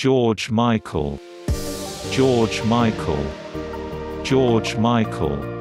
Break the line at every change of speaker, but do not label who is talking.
George Michael. George Michael. George Michael.